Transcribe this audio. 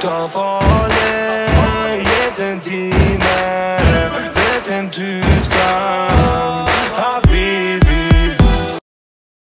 dois voler Jeden Diener, werden Tütgar